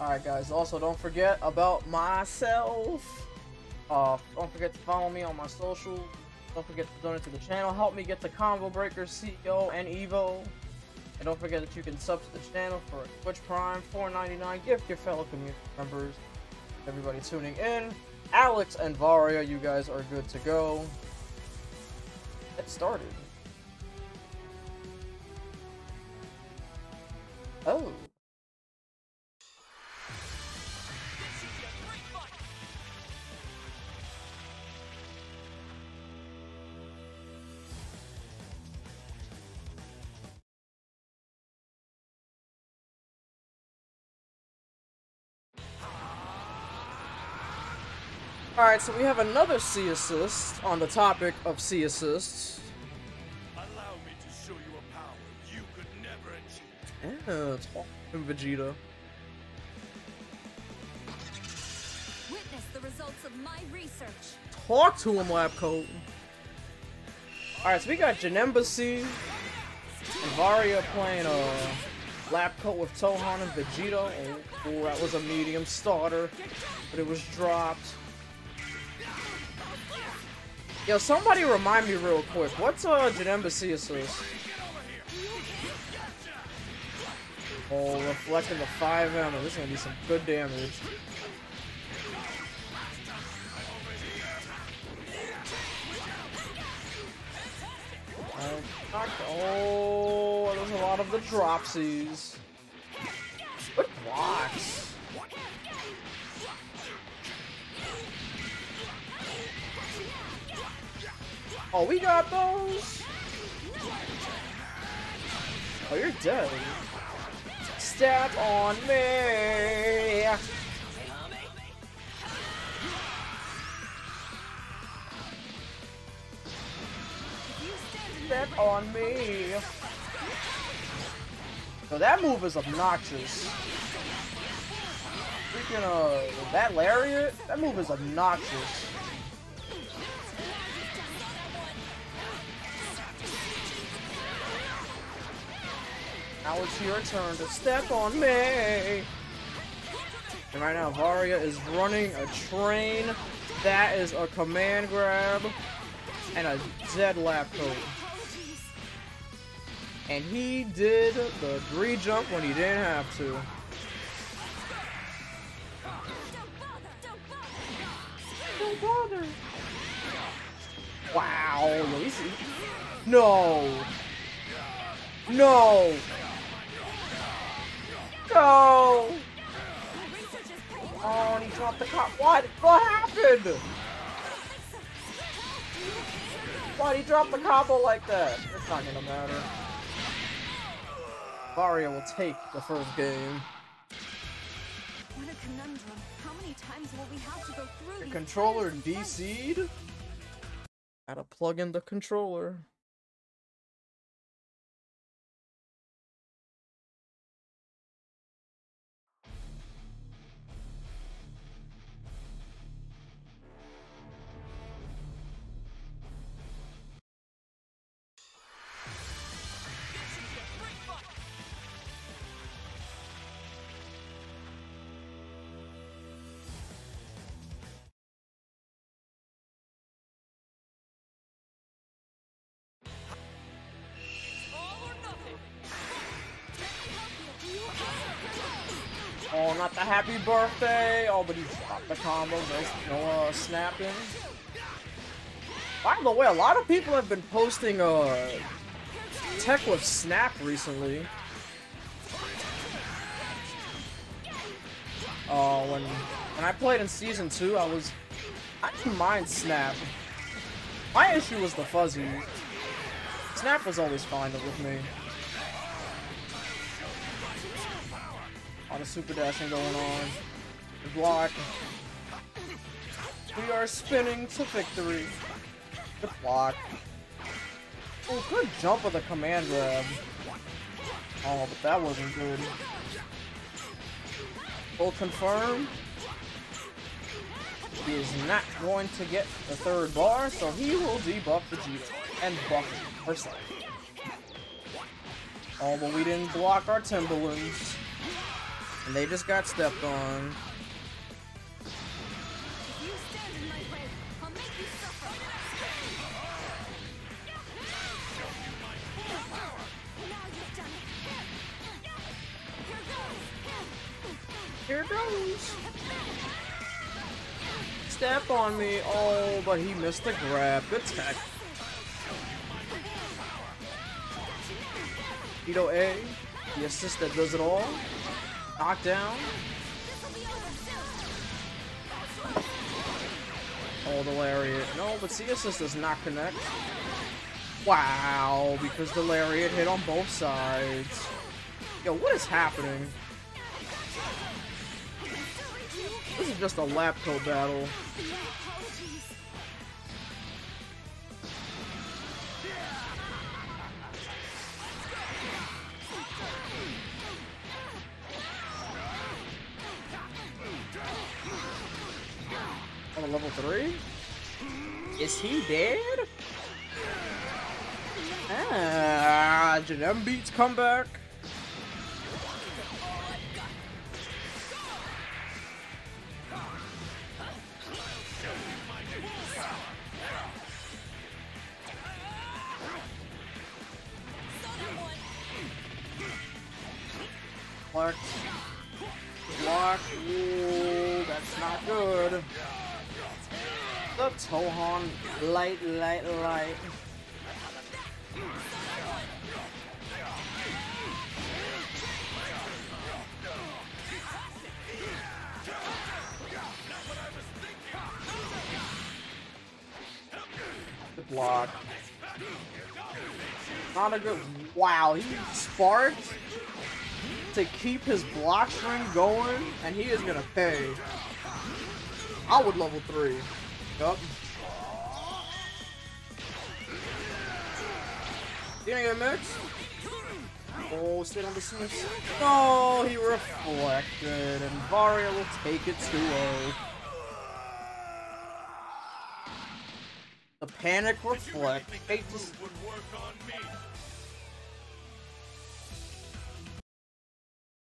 Alright guys, also don't forget about myself. Uh, don't forget to follow me on my social. Don't forget to donate to the channel. Help me get the Combo Breakers CEO and Evo. And don't forget that you can sub to the channel for Twitch Prime, $4.99. Gift your fellow community members. Everybody tuning in. Alex and Varia, you guys are good to go. Get started. Oh. Alright, so we have another C assist on the topic of C assists. Allow me to show you a power you could never achieve. Yeah, it's fucking Vegeta. Witness the results of my research. Talk to him, Lab Coat. Alright, so we got Janemba C and Varia playing uh, Lab Coat with Gohan and Vegeta. Oh, oh, that was a medium starter, but it was dropped. Yo, somebody remind me real quick. What's uh Janemba? Oh, reflecting the 5 ammo. This is gonna be some good damage. Oh, there's a lot of the dropsies. Good blocks. Oh, we got those. Oh, you're dead. Step on me. Step on me. So that move is obnoxious. Freaking uh, that lariat, that move is obnoxious. Now it's your turn to step on me. And right now, Varia is running a train. That is a command grab and a dead Lab Coat. And he did the three jump when he didn't have to. Don't bother. Wow, lazy. No. No. No. Research is paying Oh, and he dropped the cop. What? What happened? Why'd he drop the combo like that? It's not gonna matter. Varia will take the first game. What a conundrum. How many times will we have to go through The controller? DC'd? Gotta plug in the controller. Oh, not the happy birthday. Oh, but he dropped the combo. No, no uh, snapping. By the way, a lot of people have been posting uh, tech with Snap recently. Oh, when when I played in season two, I was I didn't mind Snap. My issue was the fuzzy. Snap was always fine with me. Lot of super dashing going on. The block. We are spinning to victory. Good block. Oh, good jump of the command grab. Oh, but that wasn't good. Full confirm. He is not going to get the third bar, so he will debuff Vegeta and buff herself. Oh, but we didn't block our Timberlands. And they just got stepped on. Here goes. Step on me. Oh, but he missed the grab. Good tech. Vito A. The assist that does it all. Knockdown. Oh, the lariat. No, but CSS does not connect. Wow, because the lariat hit on both sides. Yo, what is happening? This is just a lap battle. Level 3? Is he dead? Ah, Janemba's comeback. Block. Block. Ooh, that's not good the Gohan light, light, light. The block. Not a good. Wow, he sparked to keep his block string going, and he is gonna pay. I would level 3. Nope. You gonna get mixed? Oh, stay on the Smiths. Oh, he reflected, and Varia will take it 2 0. The panic reflect.